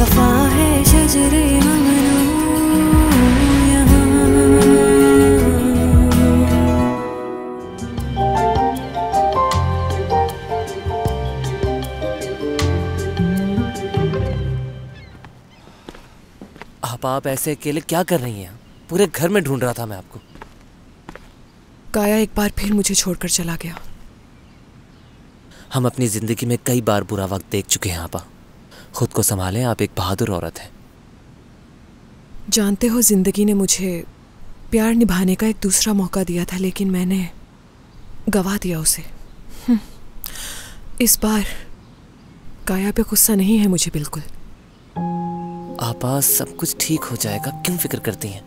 वफा है शजरे आप ऐसे अकेले क्या कर रही हैं? पूरे घर में ढूंढ रहा था मैं आपको। काया एक बार फिर मुझे छोड़कर चला गया। हम अपनी ज़िंदगी में कई बार बुरा वक्त देख चुके हैं आपा। खुद को संभालें आप एक बहादुर औरत हैं। जानते हो ज़िंदगी ने मुझे प्यार निभाने का एक दूसरा मौका दिया था लेकिन मैंने गवा दिया उसे। हम्म, इस बार काया पे गुस्सा नहीं है मुझे बिल्कुल। आपा सब कुछ ठीक हो जाएगा क्यों फ़िक्र करती हैं?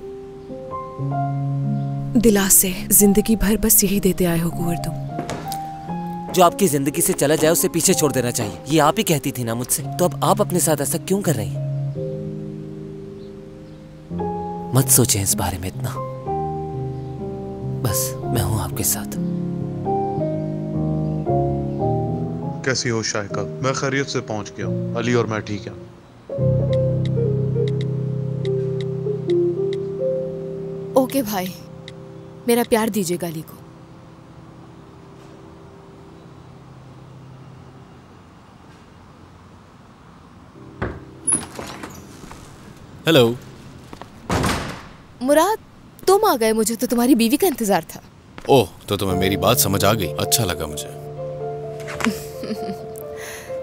दिलासे ज़िंदगी भर बस यही देते आए हो कुंवर तुम। जो आपकी ज़िंदगी से चला जाए उसे पीछे छोड़ देना चाहिए। ये आप ही कहती थी ना मुझसे। तो अब आप अपने साथ ऐसा क्यों कर रही हैं? मत सोचें इस बारे में इतना। बस मैं हूँ आपके साथ। कैसी हो शायका? मैं खैरियत से पहुँच गया अली और मैं ठीक है। ओके भाई। मेरा प्यार दीजिएगा अली को। हेलो मुराद तुम आ गए मुझे तो तुम्हारी बीवी का इंतज़ार था। ओह तो तुम्हें मेरी बात समझ आ गई। अच्छा लगा मुझे।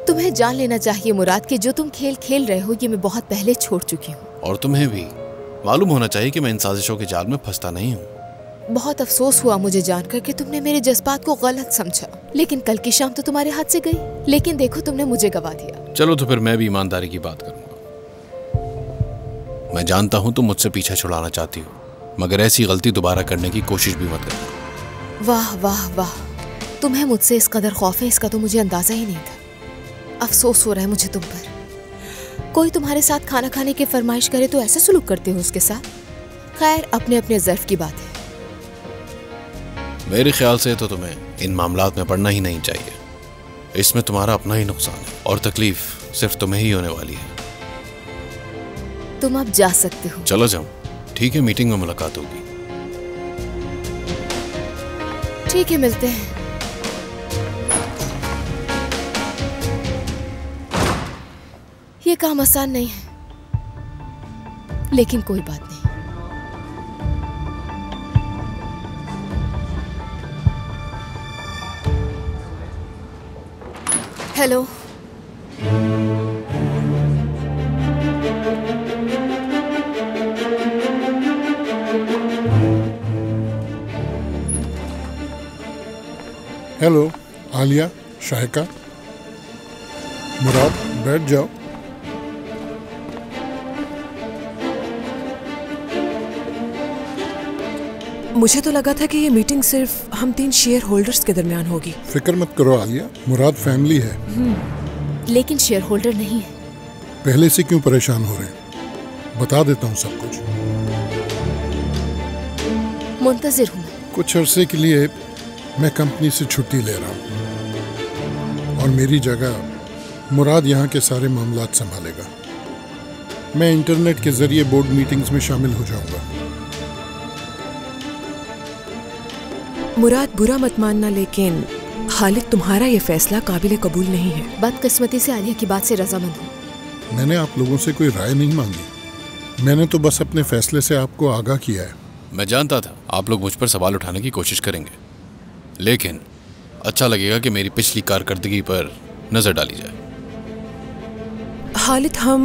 तुम्हें जान लेना चाहिए मुराद कि जो तुम खेल खेल रहे हो ये मैं बहुत पहले छोड़ चुकी हूँ। और तुम्हें भी। मालूम होना चाहिए कि मैं इन साजिशों के जाल में फंसता नहीं हूँ। बहुत अफसोस हुआ मुझे जानकर कि तुमने मेरे जज्बात को गलत समझा। लेकिन कल की शाम तो तुम्हारे हाथ से गई। लेकिन देखो तुमने मुझे गवा दिया। चलो तो फिर मैं भी ईमानदारी की बात करूँगा मैं जानता हूँ तुम मुझसे पीछा छुड़ाना चाहती हो मगर ऐसी गलती दोबारा करने की कोशिश भी मत करना वाह वाह वाह। तुम्हें मुझसे इस कदर खौफ है इसका तो मुझे अंदाज़ा ही नहीं था। अफसोस हो रहा है मुझे तुम पर। कोई तुम्हारे साथ खाना खाने की फरमाइश करे तो ऐसा सुलूक करते हो उसके साथ? खैर अपने अपने जर्फ की बात है। मेरे ख्याल से तो तुम्हें इन मामला में पड़ना ही नहीं चाहिए। इसमें तुम्हारा अपना ही नुकसान है और तकलीफ़ सिर्फ़ तुम्हें ही होने वाली है। तुम अब जा सकते हो। चलो जाओ। ठीक है मीटिंग में मुलाकात होगी। ठीक है मिलते हैं। ये काम आसान नहीं है। लेकिन कोई बात नहीं। हेलो। हेलो आलिया शाहिका मुराद बैठ जाओ। मुझे तो लगा था कि ये मीटिंग सिर्फ़ हम तीन शेयर होल्डर्स के दरमियान होगी। फ़िक्र मत करो आलिया मुराद फैमिली है। लेकिन शेयर होल्डर नहीं है। पहले से क्यों परेशान हो रहे हैं? बता देता हूँ सब कुछ। मुंतजिर हूँ कुछ अरसे के लिए मैं कंपनी से छुट्टी ले रहा हूँ। और मेरी जगह मुराद यहाँ के सारे मामला संभालेगा। मैं इंटरनेट के ज़रिए बोर्ड मीटिंग्स में शामिल हो जाऊँगा। मुराद बुरा मत मानना लेकिन खालिद तुम्हारा ये फैसला काबिल कबूल नहीं है। बदकस्मती से आलिया की बात से रजामंद हूँ। मैंने आप लोगों से कोई राय नहीं मांगी। मैंने तो बस अपने फैसले से आपको आगाह किया है। मैं जानता था आप लोग मुझ पर सवाल उठाने की कोशिश करेंगे। लेकिन अच्छा लगेगा कि मेरी पिछली कारकर्दगी पर नज़र डाली जाए। खालिद हम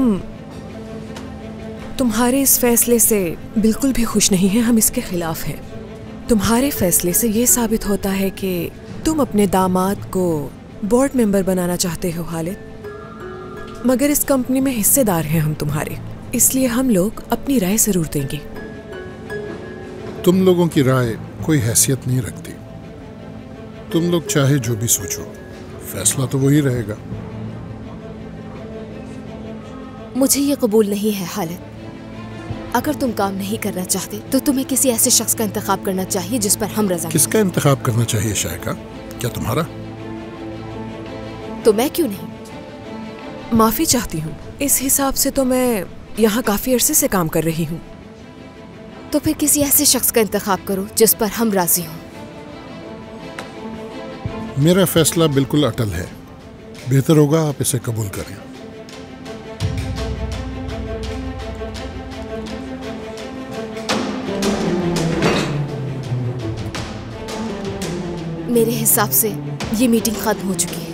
तुम्हारे इस फैसले से बिल्कुल भी खुश नहीं हैं। हम इसके खिलाफ हैं। तुम्हारे फैसले से ये साबित होता है कि तुम अपने दामाद को बोर्ड मेंबर बनाना चाहते हो खालिद। मगर इस कंपनी में हिस्सेदार हैं हम तुम्हारे। इसलिए हम लोग अपनी राय ज़रूर देंगे। तुम लोगों की राय कोई हैसियत नहीं रखती। तुम लोग चाहे जो भी सोचो। फैसला तो वही रहेगा। मुझे ये कबूल नहीं है हालत अगर तुम काम नहीं करना चाहते तो तुम्हें किसी ऐसे शख्स का इंतखाब करना चाहिए जिस पर हम रजा किसका इंतखाब करना चाहिए शायका? क्या तुम्हारा? तो मैं क्यों नहीं? माफ़ी चाहती हूँ। इस हिसाब से तो मैं यहाँ काफ़ी अरसे से काम कर रही हूँ। तो फिर किसी ऐसे शख्स का इंतखाब करो जिस पर हम राज़ी हों। मेरा फैसला बिल्कुल अटल है। बेहतर होगा आप इसे कबूल करें। मेरे हिसाब से ये मीटिंग खत्म हो चुकी है।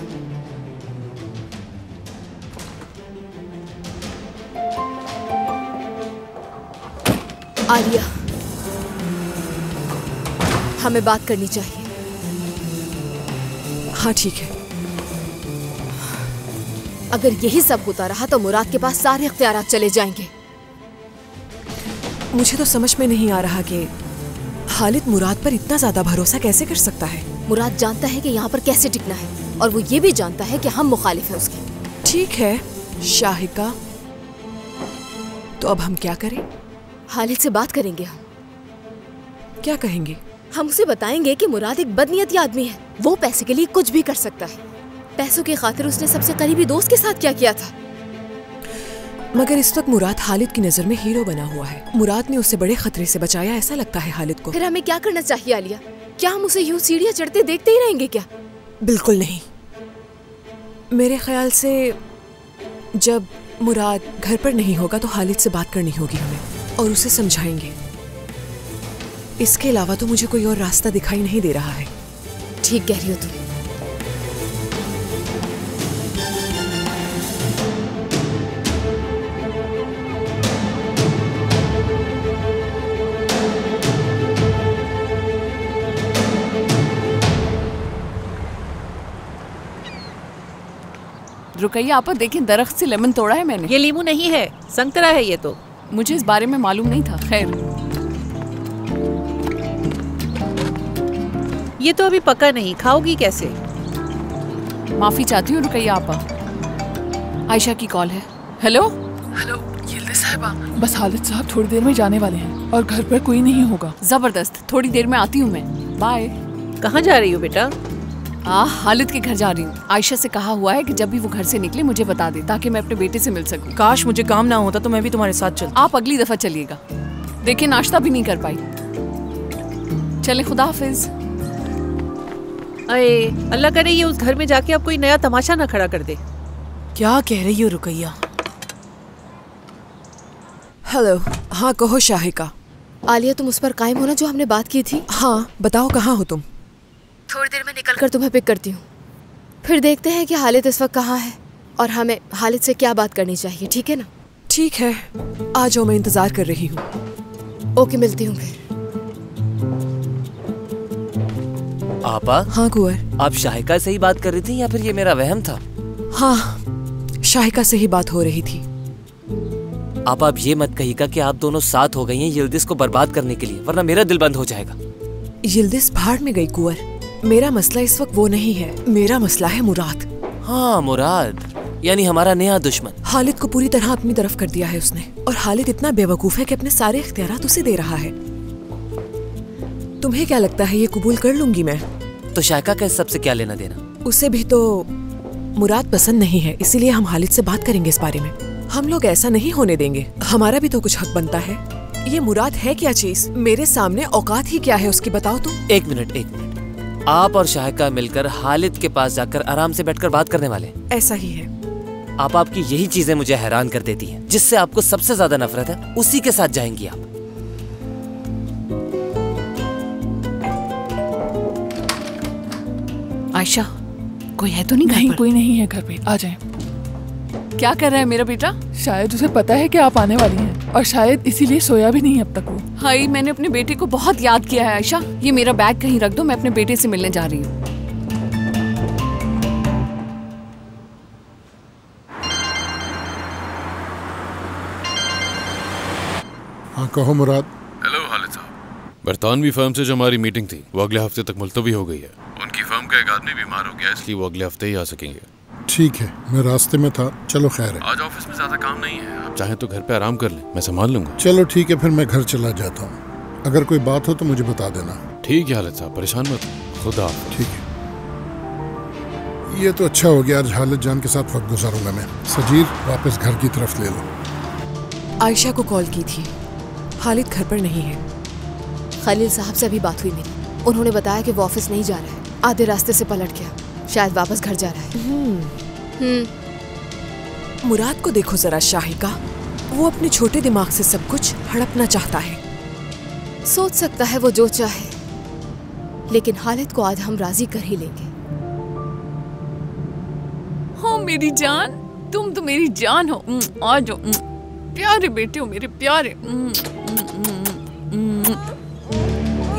आलिया, हमें बात करनी चाहिए। हाँ ठीक है। अगर यही सब होता रहा तो मुराद के पास सारे अख्तियार चले जाएँगे। मुझे तो समझ में नहीं आ रहा कि खालिद मुराद पर इतना ज़्यादा भरोसा कैसे कर सकता है? मुराद जानता है कि यहाँ पर कैसे टिकना है और वो ये भी जानता है कि हम मुखालिफ हैं उसके। ठीक है शाहिका। तो अब हम क्या करें? खालिद से बात करेंगे हम। क्या कहेंगे? हम उसे बताएँगे कि मुराद एक बदनीयती आदमी है। वो पैसे के लिए कुछ भी कर सकता है। पैसों की खातिर उसने सबसे करीबी दोस्त के साथ क्या किया था? मगर इस वक्त मुराद हालिद की नज़र में हीरो बना हुआ है। मुराद ने उसे बड़े खतरे से बचाया ऐसा लगता है खालिद को। फिर हमें क्या करना चाहिए आलिया? क्या हम उसे यूँ सीढ़ियाँ चढ़ते देखते ही रहेंगे क्या? बिल्कुल नहीं। मेरे ख्याल से जब मुराद घर पर नहीं होगा तो हालिद से बात करनी होगी हमें और उसे समझाएँगे। इसके अलावा तो मुझे कोई और रास्ता दिखाई नहीं दे रहा है। ठीक कह रही हो तुम। रुकैया आपा देखिए दरख्त से लेमन तोड़ा है मैंने। ये लीमू नहीं है संतरा है ये तो। मुझे इस बारे में मालूम नहीं था खैर। ये तो अभी पका नहीं खाओगी कैसे? माफ़ी चाहती हूँ रुकैया आपा। आयशा की कॉल है। हेलो? हेलो साहिबा। बस हालिद साहब थोड़ी देर में जाने वाले हैं और घर पर कोई नहीं होगा। ज़बरदस्त थोड़ी देर में आती हूँ मैं। बाय। कहाँ जा रही हो बेटा? आ हालिद के घर जा रही हूँ। आयशा से कहा हुआ है कि जब भी वो घर से निकले मुझे बता दे ताकि मैं अपने बेटे से मिल सकूँ। काश मुझे काम ना होता तो मैं भी तुम्हारे साथ चल आप अगली दफ़ा चलिएगा। देखिए नाश्ता भी नहीं कर पाई। चले खुदा हाफिज। अरे अल्लाह करे ये उस घर में जाके आप कोई नया तमाशा ना खड़ा कर दे। क्या कह रही हो रुकैया? हेलो हाँ कहो शाहिका आलिया तुम उस पर कायम हो ना जो हमने बात की थी। हाँ बताओ कहाँ हो तुम? थोड़ी देर में निकल कर तुम्हें पिक करती हूँ। फिर देखते हैं कि हालिद इस वक्त कहाँ है और हमें हालिद से क्या बात करनी चाहिए ठीक है ना? ठीक है आ जाओ मैं इंतज़ार कर रही हूँ। ओके मिलती हूँ फिर। आपा? हाँ कुंवर। आप शाहिका से ही बात कर रही थी या फिर ये मेरा वहम था? हाँ शाहिका से ही बात हो रही थी। आप आप ये मत कहिएगा कि आप दोनों साथ हो गई हैं यिल्दिज को बर्बाद करने के लिए वरना मेरा दिल बंद हो जाएगा। यिल्दिज भाड़ में गई कुंवर। मेरा मसला इस वक्त वो नहीं है। मेरा मसला है मुराद। हाँ मुराद। यानी हमारा नया दुश्मन। हालिद को पूरी तरह अपनी तरफ़ कर दिया है उसने। और हालिद इतना बेवकूफ़ है कि अपने सारे इख्तियारात उसे दे रहा है। तुम्हें क्या लगता है ये कबूल कर लूँगी मैं? तो शायका का इस सबसे क्या लेना देना? उसे भी तो मुराद पसंद नहीं है इसीलिए हम हालिद से बात करेंगे इस बारे में। हम लोग ऐसा नहीं होने देंगे। हमारा भी तो कुछ हक बनता है। ये मुराद है क्या चीज़? मेरे सामने औकात ही क्या है उसकी बताओ तुम? एक मिनट एक मिनट। आप और शाहिका मिलकर हालिद के पास जाकर आराम से बैठकर बात करने वाले ऐसा ही है। आप आपकी यही चीज़ें मुझे हैरान कर देती हैं जिससे आपको सबसे ज़्यादा नफरत है उसी के साथ जाएँगी आप। आयशा कोई है तो नहीं घर नहीं पर? कोई नहीं है घर पे। आ जाए। क्या कर रहा है मेरा बेटा? शायद उसे पता है कि आप आने वाली हैं और शायद इसीलिए सोया भी नहीं अब तक वो। हाई मैंने अपने बेटे को बहुत याद किया है आयशा। ये मेरा बैग कहीं रख दो मैं अपने बेटे से मिलने जा रही हूँ। हाँ कहो मुराद। हेलो हालिद साहब। बरतानवी फर्म से जो हमारी मीटिंग थी वो अगले हफ़्ते तक मुलतवी हो गई है। फर्म का एक आदमी बीमार हो गया इसलिए वो अगले हफ़्ते ही आ सकेंगे। ठीक है मैं रास्ते में था। चलो खैर है। आज ऑफ़िस में ज़्यादा काम नहीं है। आप चाहें तो घर पे आराम कर ले मैं संभाल लूँगा। चलो ठीक है फिर मैं घर चला जाता हूँ। अगर कोई बात हो तो मुझे बता देना। ठीक है हालिद साहब परेशान मत खुदा ठीक है। ये तो अच्छा हो गया आज हालत जान के साथ वक्त गुजारूँगा मैं। सजीर वापस घर की तरफ़ ले लो। आयशा को कॉल की थी। खालिद घर पर नहीं है। खलील साहब से अभी बात हुई मेरी। उन्होंने बताया कि वो ऑफ़िस नहीं जा रहा है। आधे रास्ते से पलट गया। शायद वापस घर जा रहा है। हम्म। मुराद को देखो जरा शाहिका। वो अपने छोटे दिमाग से सब कुछ हड़पना चाहता है। सोच सकता है वो जो चाहे। लेकिन हालिद को आज हम राज़ी कर ही लेंगे। हो मेरी जान। तुम तो मेरी जान हो। उम, आ जाओ। प्यारे बेटे हो मेरे प्यारे।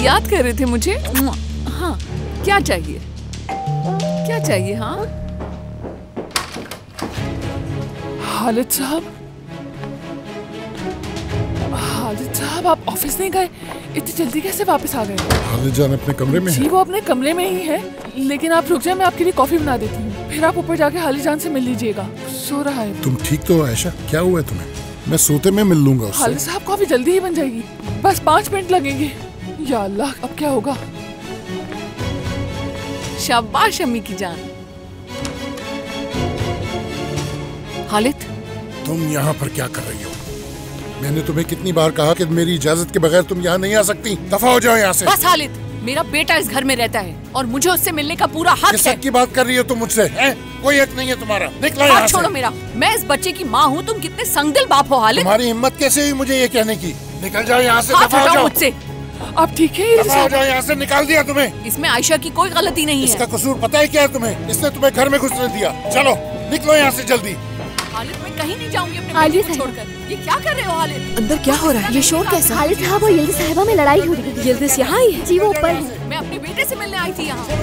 याद कर रहे थे मुझे? हाँ। क्या चाहिए? क्या चाहिए हाँ? हालिद साहब? हालिद साहब आप ऑफ़िस नहीं गए? इतनी जल्दी कैसे वापस आ गए? हालिद जान अपने कमरे में जी वो अपने कमरे में ही है। लेकिन आप रुक जाए मैं आपके लिए कॉफ़ी बना देती हूँ। फिर आप ऊपर जाके हालिद जान से मिल लीजिएगा। सो रहा है। तुम ठीक तो हो आयशा? क्या हुआ है तुम्हें? मैं सोते में मिल लूँगा हालिद साहब कॉफ़ी जल्दी ही बन जाएगी। बस पाँच मिनट लगेंगे। या अल्लाह अब क्या होगा? शाबाश अम्मी की जान। हालिद तुम यहाँ पर क्या कर रही हो? मैंने तुम्हें कितनी बार कहा कि मेरी इजाज़त के बगैर तुम यहाँ नहीं आ सकती। दफ़ा हो जाओ यहाँ से। बस हालिद मेरा बेटा इस घर में रहता है और मुझे उससे मिलने का पूरा हक है। की बात कर रही हो तुम मुझसे हैं? कोई हक नहीं है तुम्हारा। निकलो यहाँ छोड़ो मेरा। मैं इस बच्चे की माँ हूँ तुम कितने संगदिल बाप हो हालिद तुम्हारी हिम्मत कैसे हुई मुझे ये कहने की? निकल जाओ यहाँ से हाथ दफ़ा हटाओ जाओ। मुझसे। आप ठीक है यहाँ से निकाल दिया तुम्हें। इसमें आयशा की कोई गलती नहीं इसका है। कसूर पता है क्या है तुम्हें? इसने तुम्हें घर में घुसने दिया। चलो निकलो यहाँ से जल्दी। हालिद मैं कहीं नहीं जाऊँगी अपने हालिद को छोड़कर। ये क्या कर रहे हो हालिद? अंदर क्या हो रहा है? ये शोर कैसा? खालिद साहब और यल्दी साहिबा में लड़ाई हो रही है। यिल्दिज यहाँ आई है। जी वो ऊपर है। मैं अपने बेटे से मिलने आई थी यहाँ। से।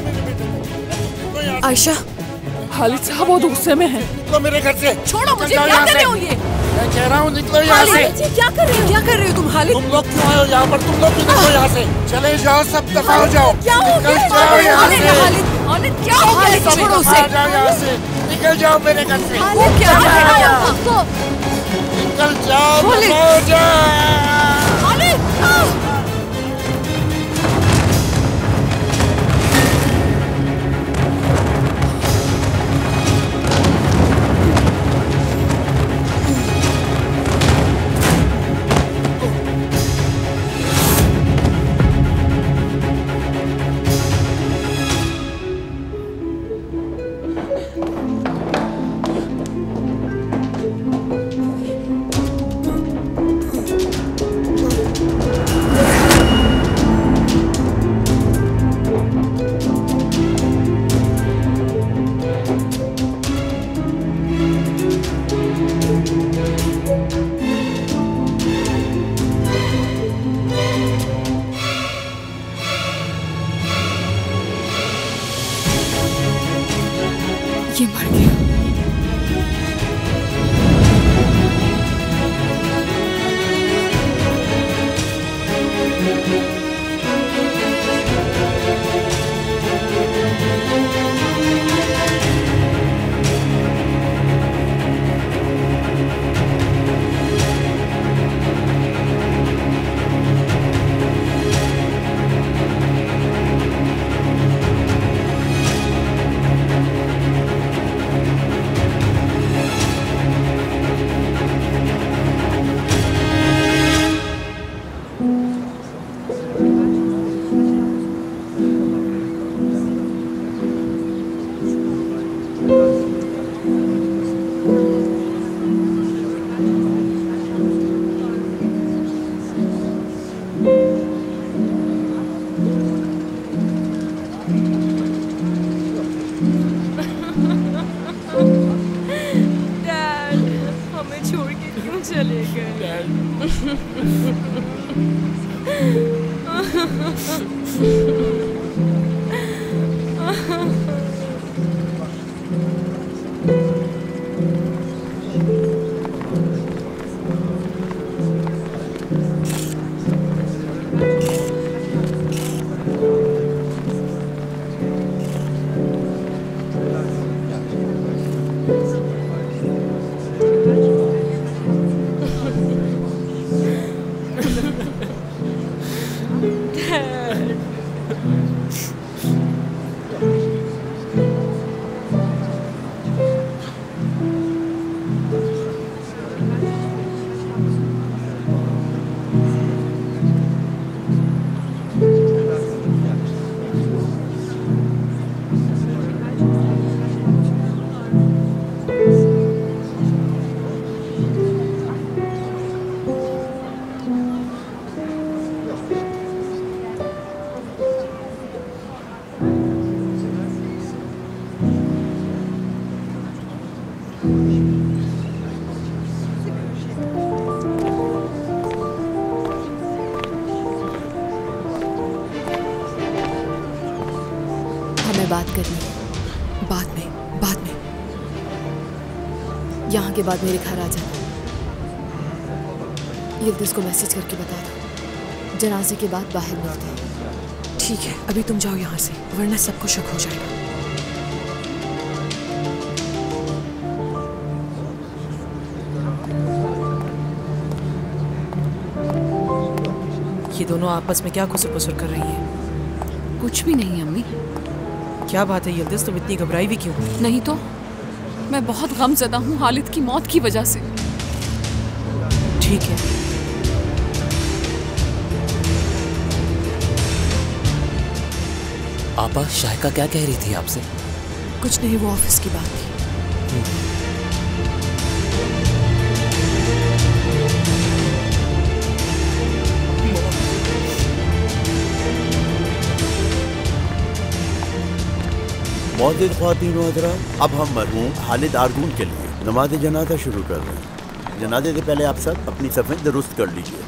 आयशा हालिद साहब वो गुस्से में है। मेरे घर से छोड़ो मुझे क्या कर रहे हो ये? मैं कह रहा हूँ निकलो यहाँ से। क्या कर रहे हो? क्या कर रहे हो तुम हालिद तुम लोग क्यों आए हो यहाँ पर? तुम लोग भी निकलो यहाँ से। चले जाओ सब दफ़ा हो जाओ। क्या हो गया? जाओ यहाँ हालिद से। हालिद हालिद क्या हो गया? छोड़ो लोगों दफ़ा से हो जाओ यहाँ से। निकल जाओ मेरे घर से। वो क्या। हो? आपको? निकल जाओ हालिद। すごい。के बाद मेरे घर आ जाना। यिल्दिज को मैसेज करके बता दो जनाजे के बाद बाहर मिलते हैं। ठीक है अभी तुम जाओ यहाँ से वरना सबको शक हो जाएगा। ये दोनों आपस में क्या खुसर पुसर कर रही हैं? कुछ भी नहीं अम्मी। क्या बात है यल्दिस तुम इतनी घबराई भी क्यों? नहीं तो? मैं बहुत गमजदा हूँ हालिद की मौत की वजह से। ठीक है। आपा शाहिका क्या कह रही थी आपसे? कुछ नहीं वो ऑफ़िस की बात थी। मौजूद खातन हजरा अब हम मरहूम खालिद आरगून के लिए नमाज़ जनाजा शुरू कर रहे हैं। जनाजे से पहले आप सब अपनी सफ़ेद दुरुस्त कर लीजिए।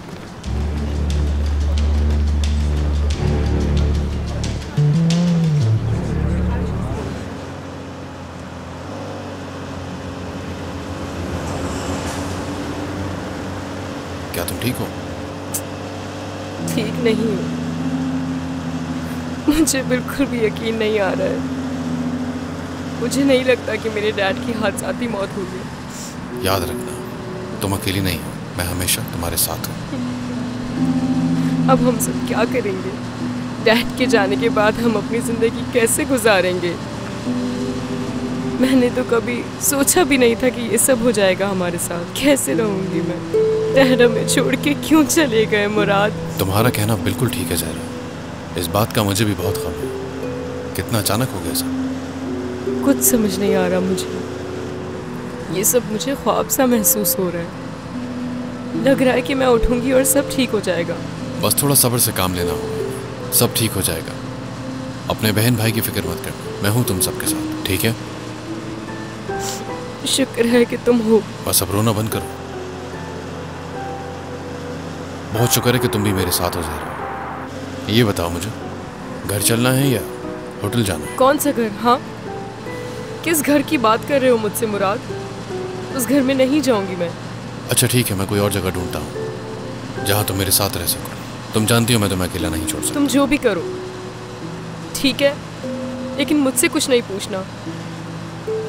क्या तुम ठीक हो? ठीक नहीं हूँ। मुझे बिल्कुल भी यकीन नहीं आ रहा है। मुझे नहीं लगता कि मेरे डैड की हादसाती मौत हुई है। याद रखना तुम अकेली नहीं हो मैं हमेशा तुम्हारे साथ हूँ। अब हम सब क्या करेंगे? डैड के जाने के बाद हम अपनी ज़िंदगी कैसे गुजारेंगे? मैंने तो कभी सोचा भी नहीं था कि ये सब हो जाएगा हमारे साथ। कैसे रहूँगी मैं? डैड हमें छोड़ के क्यों चले गए मुराद? तुम्हारा कहना बिल्कुल ठीक है जहरा। इस बात का मुझे भी बहुत खबर है। कितना अचानक हो गया सब। कुछ समझ नहीं आ रहा मुझे। ये सब मुझे ख्वाब सा महसूस हो रहा है। लग रहा है कि मैं उठूँगी और सब ठीक हो जाएगा। बस थोड़ा सब्र से काम लेना होगा। सब ठीक हो जाएगा। अपने बहन भाई की फ़िक्र मत कर। मैं हूँ तुम सबके साथ ठीक है? शुक्र है कि तुम हो। बस अब रोना बंद करो। बहुत शुक्र है कि तुम भी मेरे साथ हो जहरा ये बताओ मुझे घर चलना है या होटल जाना है? कौन सा घर? हाँ? किस घर की बात कर रहे हो मुझसे मुराद? उस घर में नहीं जाऊँगी मैं। अच्छा ठीक है मैं कोई और जगह ढूंढता हूँ जहाँ तुम मेरे साथ रह सको। तुम जानती हो मैं तुम्हें अकेला नहीं छोड़ सकता। तुम जो भी करो। ठीक है लेकिन मुझसे कुछ नहीं पूछना।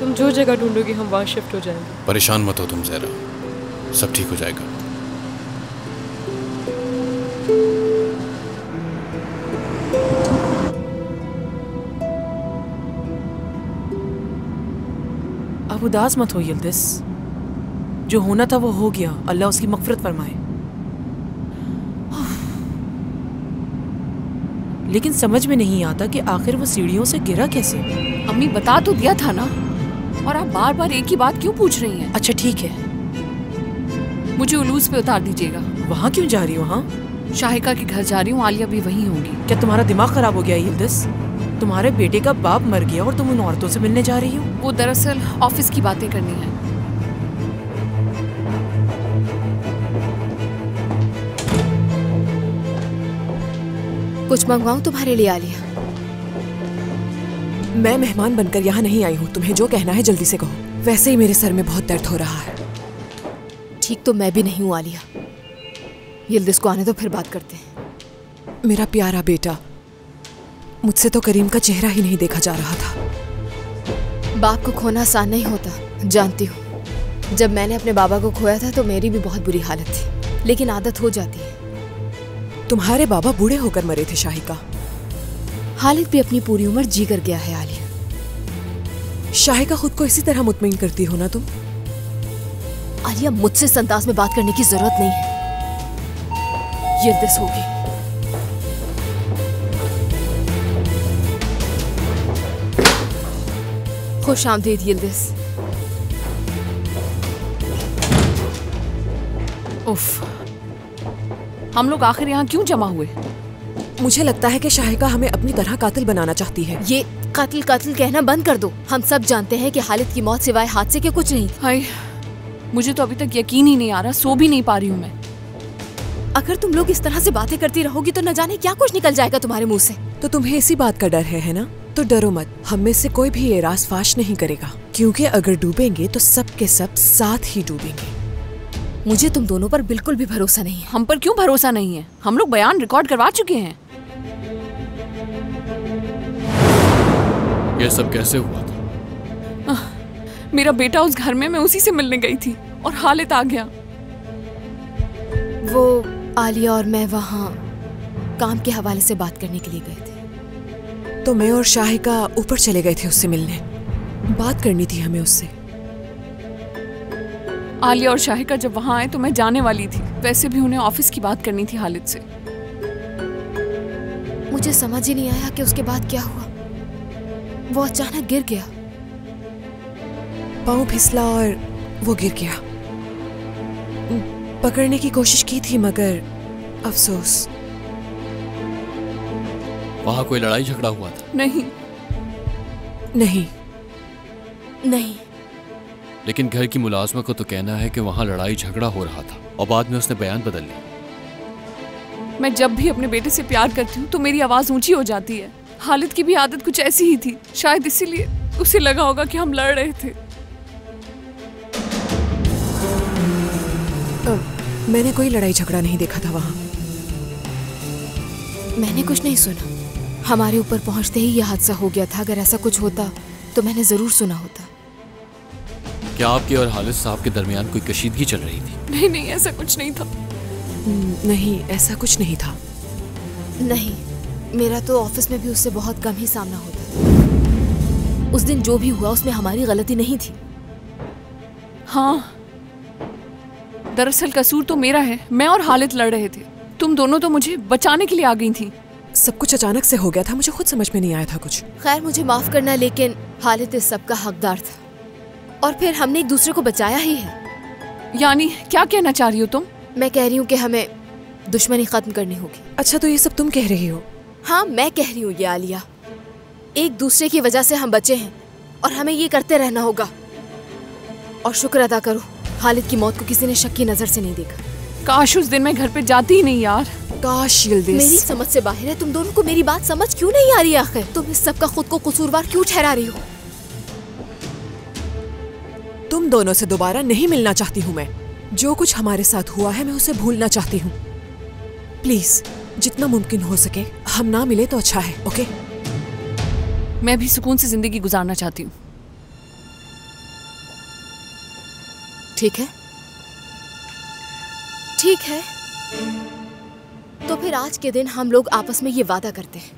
तुम जो जगह ढूंढोगे हम वहाँ शिफ्ट हो जाएँगे। परेशान मत हो तुम जहरा। सब ठीक हो जाएगा। उदास मत हो यल्दिस। जो होना था वो हो गया। अल्लाह उसकी मगफरत फरमाए। लेकिन समझ में नहीं आता कि आखिर वो सीढ़ियों से गिरा कैसे? अम्मी बता तो दिया था ना? और आप बार बार एक ही बात क्यों पूछ रही हैं? अच्छा ठीक है। मुझे उलूस पे उतार दीजिएगा। वहाँ क्यों जा रही हो हाँ? शाहिका के घर जा रही हूँ आलिया भी वहीं होंगी। क्या तुम्हारा दिमाग खराब हो गया यल्दिस? तुम्हारे बेटे का बाप मर गया और तुम उन औरतों से मिलने जा रही हो। वो दरअसल ऑफ़िस की बातें करनी है। कुछ मंगवाऊं तुम्हारे लिए आलिया? मैं मेहमान बनकर यहाँ नहीं आई हूँ। तुम्हें जो कहना है जल्दी से कहो। वैसे ही मेरे सर में बहुत दर्द हो रहा है। ठीक तो मैं भी नहीं हूँ आलिया। यिल्दिस को आने तो फिर बात करते हैं। मेरा प्यारा बेटा मुझसे तो करीम का चेहरा ही नहीं देखा जा रहा था। बाप को खोना आसान नहीं होता जानती हूँ। जब मैंने अपने बाबा को खोया था तो मेरी भी बहुत बुरी हालत थी लेकिन आदत हो जाती है। तुम्हारे बाबा बूढ़े होकर मरे थे शाहिका। हालिद भी अपनी पूरी उम्र जी कर गया है आलिया। शाहिका खुद को इसी तरह मुतमिन करती हो ना तुम? आलिया मुझसे संतास में बात करने की ज़रूरत नहीं है। यिल्दिस होगी। खुश आमदीद यिल्दिस। उफ। हम लोग आखिर यहाँ क्यों जमा हुए? मुझे लगता है कि शाहिका हमें अपनी तरह कातिल बनाना चाहती है। ये कातिल कातिल कहना बंद कर दो। हम सब जानते हैं कि हालिद की मौत सिवाय हादसे के कुछ नहीं। हाय मुझे तो अभी तक यकीन ही नहीं आ रहा सो भी नहीं पा रही हूँ मैं। अगर तुम लोग इस तरह से बातें करती रहोगी तो न जाने क्या कुछ निकल जाएगा तुम्हारे मुँह से। तो तुम्हें इसी बात का डर है है ना? तो डरो मत। हम में से कोई भी ये राज फाश नहीं करेगा। क्योंकि अगर डूबेंगे तो सब के सब साथ ही डूबेंगे। मुझे तुम दोनों पर बिल्कुल भी भरोसा नहीं है। हम पर क्यों भरोसा नहीं है? हम लोग बयान रिकॉर्ड करवा चुके हैं। यह सब कैसे हुआ था? आ, मेरा बेटा उस घर में मैं उसी से मिलने गई थी और हालत आ गया। वो आलिया और मैं वहाँ काम के हवाले से बात करने के लिए गए तो मैं और शाहिका ऊपर चले गए थे उससे मिलने। बात करनी थी हमें उससे। आलिया और शाहिका जब वहाँ आए तो मैं जाने वाली थी। वैसे भी उन्हें ऑफ़िस की बात करनी थी हालिद से। मुझे समझ ही नहीं आया कि उसके बाद क्या हुआ। वो अचानक गिर गया। पाँव फिसला और वो गिर गया। पकड़ने की कोशिश की थी मगर अफसोस। वहाँ कोई लड़ाई झगड़ा हुआ था? नहीं। नहीं। नहीं। लेकिन घर की मुलाजमा को तो कहना है कि वहाँ लड़ाई झगड़ा हो रहा था और बाद में उसने बयान बदल लिया। मैं जब भी अपने बेटे से प्यार करती हूँ तो मेरी आवाज़ ऊँची हो जाती है। हालिद की भी आदत कुछ ऐसी ही थी। शायद इसीलिए उसे लगा होगा कि हम लड़ रहे थे। अ, मैंने कोई लड़ाई झगड़ा नहीं देखा था वहाँ। मैंने कुछ नहीं सुना। हमारे ऊपर पहुँचते ही यह हादसा हो गया था। अगर ऐसा कुछ होता तो मैंने ज़रूर सुना होता। क्या आपके और हालिद साहब के दरमियान कोई कशीदगी चल रही थी? नहीं नहीं ऐसा कुछ नहीं था। नहीं ऐसा कुछ नहीं था। नहीं मेरा तो ऑफ़िस में भी उससे बहुत कम ही सामना होता। था उस दिन जो भी हुआ उसमें हमारी गलती नहीं थी। हाँ। दरअसल कसूर तो मेरा है। मैं और हालिद लड़ रहे थे। तुम दोनों तो मुझे बचाने के लिए आ गई थी। सब कुछ अचानक से हो गया था मुझे खुद समझ में नहीं आया था कुछ। खैर मुझे माफ़ करना लेकिन हालिद इस सब का हकदार था। और फिर हमने एक दूसरे को बचाया ही है। यानी क्या कहना चाह रही हो तुम? मैं कह रही हूँ कि हमें दुश्मनी खत्म करनी होगी। अच्छा तो ये सब तुम कह रही हो? हाँ मैं कह रही हूँ ये आलिया। एक दूसरे की वजह से हम बचे हैं और हमें ये करते रहना होगा। और शुक्र अदा करो हालिद की मौत को किसी ने शक की नज़र से नहीं देखा। काश उस दिन मैं घर पे जाती ही नहीं यार। काश मेरी समझ से बाहर है तुम दोनों को मेरी बात समझ क्यों नहीं आ रही आखिर? तुम इस सब का खुद को कसूरवार क्यों ठहरा रही हो? तुम दोनों से दोबारा नहीं मिलना चाहती हूँ मैं। जो कुछ हमारे साथ हुआ है मैं उसे भूलना चाहती हूँ। प्लीज़ जितना मुमकिन हो सके हम ना मिले तो अच्छा है ओके मैं भी सुकून से ज़िंदगी गुजारना चाहती हूँ। ठीक है? ठीक है। तो फिर आज के दिन हम लोग आपस में ये वादा करते हैं।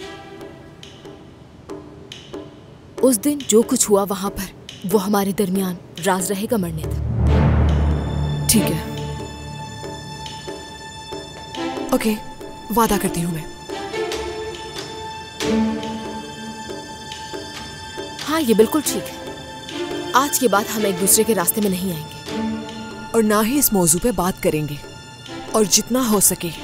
उस दिन जो कुछ हुआ वहाँ पर, वो हमारे दरमियान राज रहेगा मरने तक। ठीक है। ओके, वादा करती हूँ मैं। हाँ ये बिल्कुल ठीक है। आज के बाद हम एक दूसरे के रास्ते में नहीं आएँगे। और ना ही इस मौजू पे बात करेंगे। और जितना हो सके।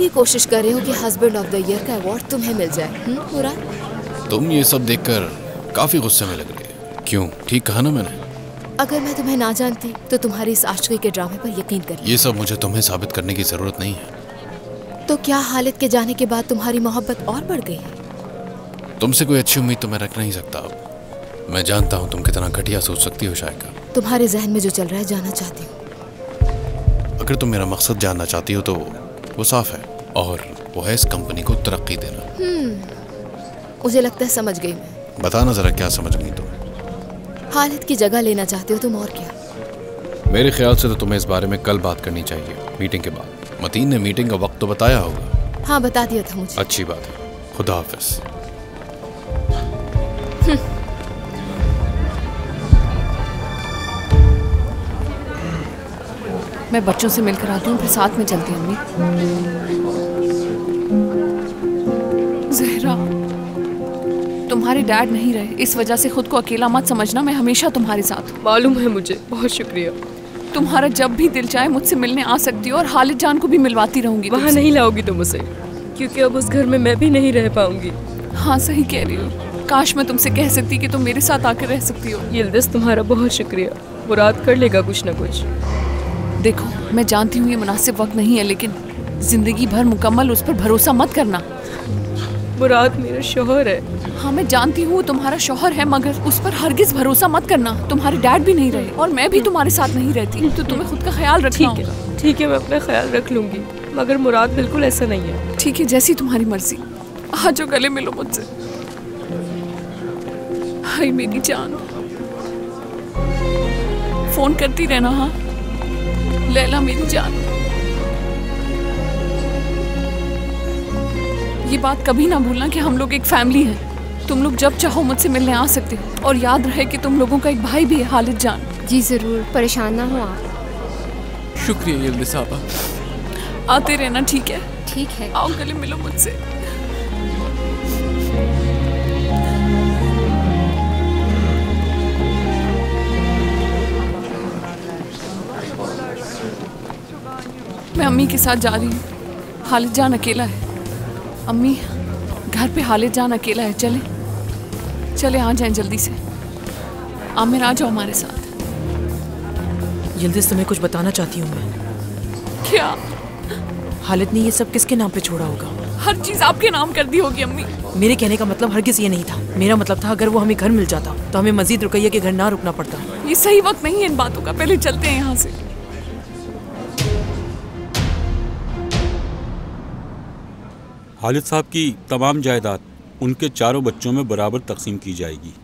पूरी कोशिश कर रहे हो कि हस्बैंड ऑफ़ द ईयर का अवार्ड तुम्हें मिल जाए। हम्म मुराद तुम ये सब देखकर काफ़ी गुस्से में लग रही है। क्यों? ठीक कहा ना मैंने। अगर मैं तुम्हें ना जानती तो तुम्हारी इस आशिकी के ड्रामे पर यकीन कर ये सब मुझे तुम्हें साबित करने की ज़रूरत नहीं है। तो क्या हालिद के जाने के बाद तुम्हारी मोहब्बत और बढ़ गई है? तुमसे कोई अच्छी उम्मीद तो मैं रख नहीं सकता। अब मैं जानता हूँ तुम कितना घटिया सोच सकती हो शायका तुम्हारे जहन में जो चल रहा है जाना चाहती हूँ। अगर तुम मेरा मकसद जानना चाहती हो तो वो साफ़ है। और वो है इस कंपनी को तरक्की देना। हम्म मुझे लगता है समझ गई मैं। बताना जरा क्या समझ गई तुम? हालत की जगह लेना चाहते हो तुम और क्या? मेरे ख्याल से तो तुम्हें इस बारे में कल बात करनी चाहिए मीटिंग के बाद। मतीन ने मीटिंग का वक्त तो बताया होगा। हाँ बता दिया था मुझे। अच्छी बात है। खुदा हाफिज। मैं बच्चों से मिलकर आती हूँ फिर साथ में चलती हूँ अम्मी जहरा तुम्हारे डैड नहीं रहे इस वजह से खुद को अकेला मत समझना मैं हमेशा तुम्हारे साथ हूँ। मालूम है मुझे बहुत शुक्रिया। तुम्हारा जब भी दिल चाहे मुझसे मिलने आ सकती हो और हालिद जान को भी मिलवाती रहूँगी वहाँ नहीं लाओगी तुम उसे क्योंकि अब उस घर में मैं भी नहीं रह पाऊँगी। हाँ सही कह रही हो। काश मैं तुमसे कह सकती कि तुम मेरे साथ आकर रह सकती हो। यिल्दिस तुम्हारा बहुत शुक्रिया। मुराद कर लेगा कुछ ना कुछ। देखो मैं जानती हूँ ये मुनासिब वक्त नहीं है लेकिन ज़िंदगी भर मुकम्मल उस पर भरोसा मत करना। मुराद मेरा शोहर है। हाँ मैं जानती हूँ तुम्हारा शोहर है मगर उस पर हरगिज भरोसा मत करना। तुम्हारे डैड भी नहीं रहे और मैं भी तुम्हारे साथ नहीं रहती तो तुम्हें खुद का ख्याल रखना ठीक है ठीक है मैं अपना ख्याल रख लूँगी मगर मुराद बिल्कुल ऐसा नहीं है। ठीक है जैसी तुम्हारी मर्ज़ी। आ जाओ गले मिलो मुझसे। हाय मेरी जान। फ़ोन करती रहना हाँ? लैला मेरी जान। ये बात कभी ना भूलना कि हम लोग एक फैमिली हैं। तुम लोग जब चाहो मुझसे मिलने आ सकते हो और याद रहे कि तुम लोगों का एक भाई भी है हालिद जान। जी ज़रूर परेशान ना हो आप। शुक्रिया साहबा। आते रहना ठीक है? ठीक है। आओ गले मिलो मुझसे। मैं अम्मी के साथ जा रही हूँ। हालिद जान अकेला है। अम्मी घर पे हालिद जान अकेला है। चले। चले आ जाएँ जल्दी से। आमिर आ जाओ हमारे साथ। यिल्दिस तुम्हें कुछ बताना चाहती हूँ मैं। क्या? हालिद ने ये सब किसके नाम पे छोड़ा होगा? हर चीज़ आपके नाम कर दी होगी अम्मी। मेरे कहने का मतलब हरगिज ये नहीं था। मेरा मतलब था अगर वो हमें घर मिल जाता तो हमें मजीद रुकैया के घर ना रुकना पड़ता। ये सही वक्त नहीं है इन बातों का। पहले चलते हैं यहाँ से। हालिद साहब की तमाम जायदाद उनके चारों बच्चों में बराबर तकसीम की जाएगी।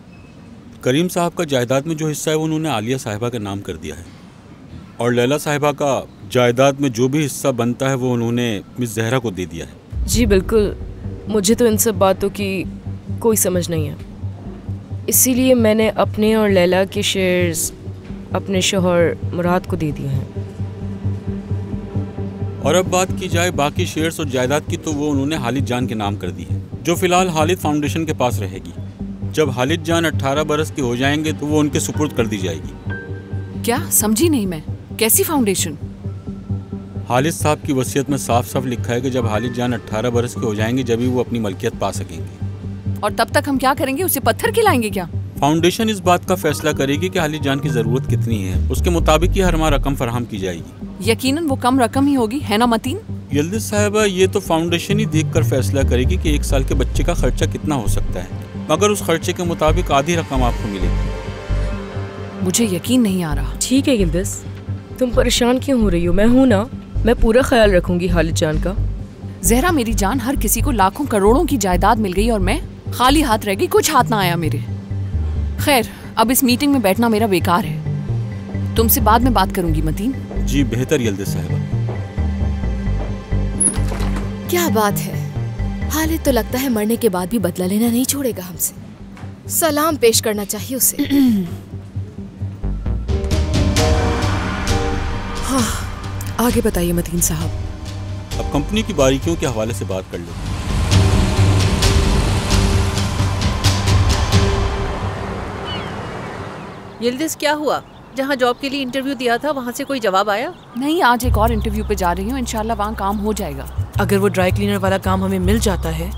करीम साहब का जायदाद में जो हिस्सा है, वो उन्होंने आलिया साहिबा का नाम कर दिया है। और लैला साहिबा का जायदाद में जो भी हिस्सा बनता है, वो उन्होंने मिस जहरा को दे दिया है। जी, बिल्कुल। मुझे तो इन सब बातों की कोई समझ नहीं है। इसीलिए मैंने अपने और लैला के शेयर्स अपने शोहर मुराद को दे दिए हैं। और अब बात की जाए बाकी शेयर्स और जायदाद की तो वो उन्होंने हालिद जान के नाम कर दी है जो फ़िलहाल हालिद फाउंडेशन के पास रहेगी। जब हालिद जान 18 बरस के हो जाएँगे तो वो उनके सुपुर्द कर दी जाएगी। क्या? समझी नहीं मैं। कैसी फाउंडेशन हालिद साहब की वसीयत में साफ़ साफ़ लिखा है कि जब हालिद जान 18 बरस के हो जाएँगे जब ही वो अपनी मलकियत पा सकेंगे। और तब तक हम क्या करेंगे? उसे पत्थर खिलाएँगे क्या? फाउंडेशन इस बात का फैसला करेगी कि हालिद जान की ज़रूरत कितनी है। उसके मुताबिक ही हर माह रकम फराहम की जाएगी। यकीनन वो कम रकम ही होगी है ना मतीन? यल्दिस साहबा ये तो फाउंडेशन ही देख कर फैसला करेगी कि एक साल के बच्चे का खर्चा कितना हो सकता है। मगर उस खर्चे के मुताबिक आधी रकम आपको मिलेगी। मुझे यकीन नहीं आ रहा। ठीक है गिलदिस तुम परेशान क्यों हो रही हो? मैं हूँ ना। मैं पूरा ख्याल रखूँगी खालिद जान का। जहरा मेरी जान हर किसी को लाखों करोड़ों की जायदाद मिल गई और मैं खाली हाथ रह गई कुछ हाथ ना आया मेरे। खैर अब इस मीटिंग में बैठना मेरा बेकार है। तुमसे बाद में बात करूँगी मतीन। जी बेहतर यल्दिस साहबा। क्या बात है? हालिद तो लगता है मरने के बाद भी बदला लेना नहीं छोड़ेगा हमसे। सलाम पेश करना चाहिए उसे। हाँ आगे बताइए मदीन साहब। अब कंपनी की बारीकियों के हवाले से बात कर लो। यिल्दिस क्या हुआ? जहाँ जॉब के लिए इंटरव्यू दिया था वहाँ से कोई जवाब आया? नहीं आज एक और इंटरव्यू पे जा रही हूँ। इंशाल्लाह वहाँ काम हो जाएगा। अगर वो ड्राई क्लीनर वाला काम हमें मिल जाता है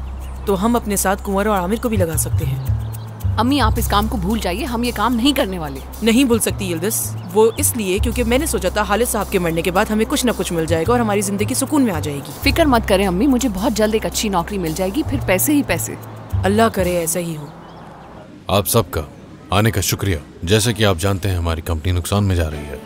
तो हम अपने साथ कुंवर और आमिर को भी लगा सकते हैं। अम्मी आप इस काम को भूल जाइए हम ये काम नहीं करने वाले। नहीं भूल सकती यिल्दिस। वो इसलिए क्योंकि मैंने सोचा था हालिद साहब के मरने के बाद हमें कुछ ना कुछ मिल जाएगा और हमारी ज़िंदगी सुकून में आ जाएगी। फ़िक्र मत करें अम्मी मुझे बहुत जल्द एक अच्छी नौकरी मिल जाएगी फिर पैसे ही पैसे। अल्लाह करे ऐसा ही हो। आप सबका आने का शुक्रिया। जैसे कि आप जानते हैं हमारी कंपनी नुकसान में जा रही है।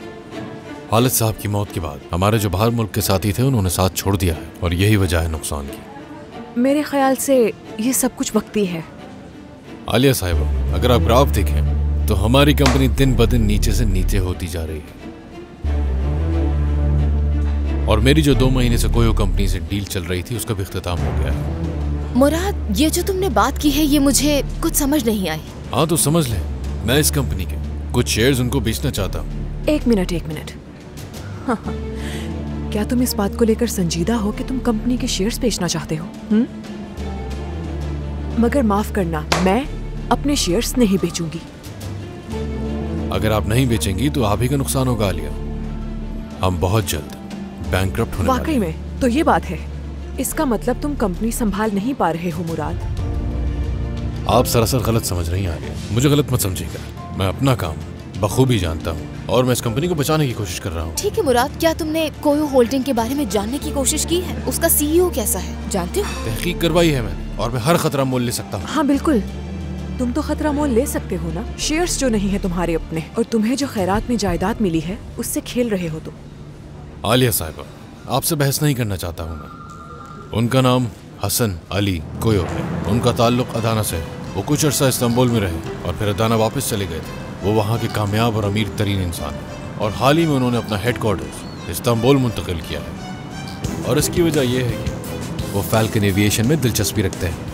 हालिद साहब की मौत के बाद हमारे जो बाहर मुल्क के साथी थे उन्होंने साथ छोड़ दिया है और यही वजह है नुकसान की। मेरे ख्याल से ये सब कुछ वक्ती है। आलिया साहिबा अगर आप ग्राफ देखें तो हमारी कंपनी दिन ब दिन नीचे से नीचे होती जा रही है। और मेरी जो दो महीने से कोई कंपनी से डील चल रही थी उसका भी अख्ताम हो गया है। मुराद ये जो तुमने बात की है ये मुझे कुछ समझ नहीं आई। हाँ तो समझ ले। मैं इस कंपनी के। कुछ शेयर्स उनको बेचना चाहता हूँ। एक मिनट एक मिनट। हाँ, हाँ। क्या तुम इस बात को लेकर संजीदा हो कि तुम कंपनी के शेयर्स बेचना चाहते हो? हुँ? मगर माफ़ करना मैं अपने शेयर्स नहीं बेचूँगी। अगर आप नहीं बेचेंगी तो आप ही का नुकसान होगा आलिया। हम बहुत जल्द बैंक होने वाकई में? तो ये बात है। इसका मतलब तुम कंपनी संभाल नहीं पा रहे हो मुराद। आप सरासर गलत समझ रही हैं आगे। मुझे गलत मत समझिएगा मैं अपना काम बखूबी जानता हूँ और मैं इस कंपनी को बचाने की कोशिश कर रहा हूँ। ठीक है मुराद क्या तुमने कोयो होल्डिंग के बारे में जानने की कोशिश की है? उसका सीईओ कैसा है? जानते हो? तहकीक करवाई है मैंने और मैं हर खतरा मोल ले सकता हूँ। हाँ बिल्कुल। तुम तो खतरा मोल ले सकते हो ना? शेयर्स जो नहीं है तुम्हारे अपने और तुम्हें जो खैरात में जायदाद मिली है उससे खेल रहे हो तुम। आलिया साहिबा आपसे बहस नहीं करना चाहता हूँ मैं। उनका नाम हसन अली कोयो है उनका ताल्लुक अदाना से। वो कुछ अर्सा इस्तांबुल में रहे और फिर अदाना वापस चले गए थे। वो वहाँ के कामयाब और अमीर तरीन इंसान है और हाल ही में उन्होंने अपना हेडक्वार्टर्स इस्तांबुल मुंतकिल किया है। और इसकी वजह यह है कि वो फैल्कन एविएशन में दिलचस्पी रखते हैं।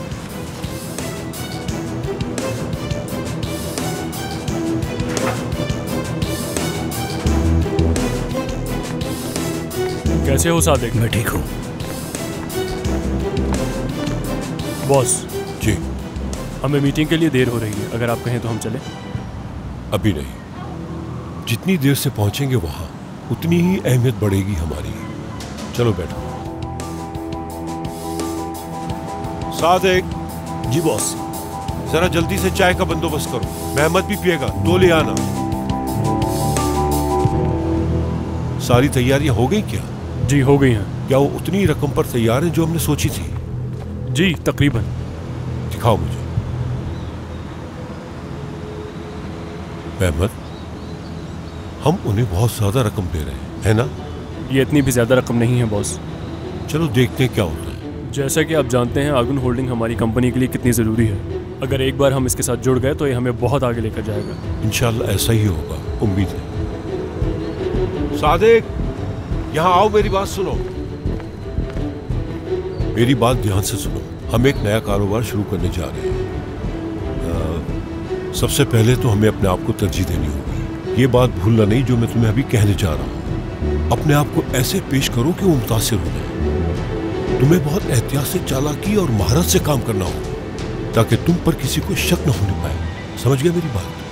कैसे हो सादिक? मैं ठीक हूँ। बॉस। जी। हमें मीटिंग के लिए देर हो रही है। अगर आप कहें तो हम चलें। अभी नहीं। जितनी देर से पहुँचेंगे वहाँ उतनी ही अहमियत बढ़ेगी हमारी। चलो बैठो। साथ एक। जी बॉस। जरा जल्दी से चाय का बंदोबस्त करो। मेहमत भी पिएगा। दो ले आना। सारी तैयारियाँ हो गई क्या? जी हो गई हैं। क्या वो उतनी रकम पर तैयार हैं जो हमने सोची थी? जी तकरीबन। दिखाओ मुझे। अहमद हम उन्हें बहुत ज़्यादा रकम दे रहे हैं है ना? ये इतनी भी ज़्यादा रकम नहीं है बॉस। चलो देखते हैं क्या होता है। जैसा कि आप जानते हैं आगुन होल्डिंग हमारी कंपनी के लिए कितनी ज़रूरी है। अगर एक बार हम इसके साथ जुड़ गए तो ये हमें बहुत आगे लेकर जाएगा। इंशाल्लाह ऐसा ही होगा उम्मीद है। सादिक यहाँ आओ मेरी बात सुनो। मेरी बात ध्यान से सुनो। हम एक नया कारोबार शुरू करने जा रहे हैं। सबसे पहले तो हमें अपने आप को तरजीह देनी होगी। ये बात भूलना नहीं जो मैं तुम्हें अभी कहने जा रहा हूँ। अपने आप को ऐसे पेश करो कि वो मुतासर हो जाए। तुम्हें बहुत एहतियात से चालाकी और महारत से काम करना होगा, ताकि तुम पर किसी को शक न होने पाए। समझ गया मेरी बात?